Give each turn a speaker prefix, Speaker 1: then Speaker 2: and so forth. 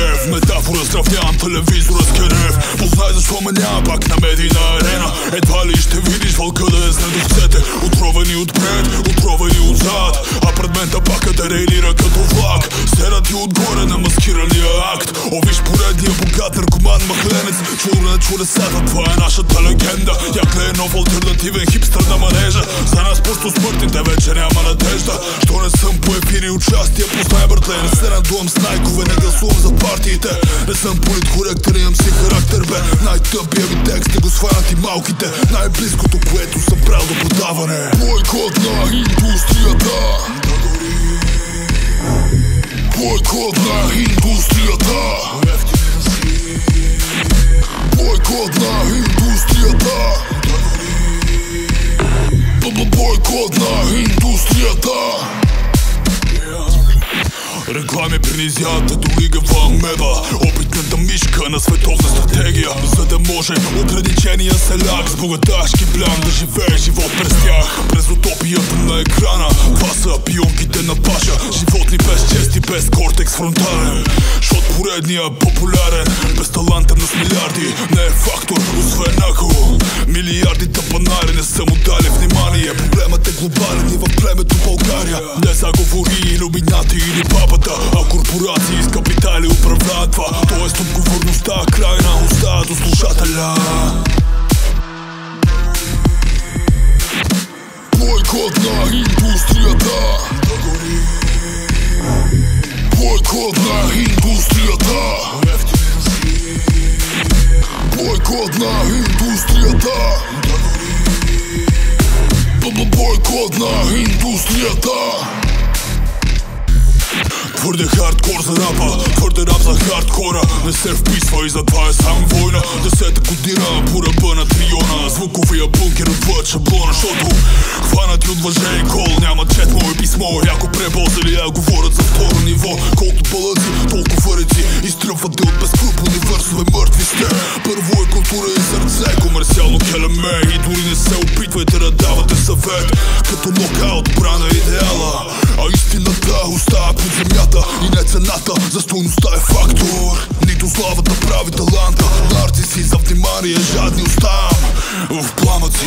Speaker 1: шеф Метафора сравнявам телевизора с кенеф Познай защо ме няма пак на медийна арена. Едва ли ще видиш вълка да е след овцете Отровени отпред, отровени отзад. А пред мен пака е да рейлира като ти отгоре на маскирания акт. О, виж поредния богат наркоман махленец. Чура на чудесата, това е нашата легенда. Якле е нов альтернативен хипстър на манежа. За нас просто смъртните вече няма надежда. Що не съм по ефири участие, познай братле Не се надувам с найкове, не гласувам за партиите. Не съм политкоректен, имам си характер бе. Най-тъпия ми текст е го сванат и малките. Най-близкото, което съм правил до подаване Бойкот на индустрията. Бойкот на индустрията. Бойкот на индустрията. Реклами принизят до лигава меба. Опитната мишка на световна стратегия. За да може ограничения селяк С богаташки план да живее живот без кортекс фронтален Шот поредния популярен Безталантен с милиарди Не е фактор, освен ако. Милиардите панари не са му дали внимание. Проблемът е глобален и в племето България. Не заговори иллюминати или папата А корпорации с капитали управляват това. Тоест отговорността крайна остава до слушателя Бойкот индустрията. Бойкот индустрията. Бойкот индустрията. Твърде хардкор за рапа, твърде рап за хардкора. Не се вписва и затова е сам война. Десета година по ръба на триона. Звуковия бункер отвъд шаблона Защото хванати от въже и кол Няма чет мое писмо Яко пребозали, а говорят за второ ниво. Колкото пълъци, толкова реци Изтръпвате от безкруполни върсове мъртви сте. Първо е култура и сърце Комерциално келеме. И дори не се опитвайте да давате съвет. Като нокаут брана идеала. А истината остава под земята. И не цената за стойността е фактор. Нито славата прави таланта. Нарциси за внимание жадни оставам. В пламъци